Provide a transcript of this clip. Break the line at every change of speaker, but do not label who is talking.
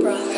Breath.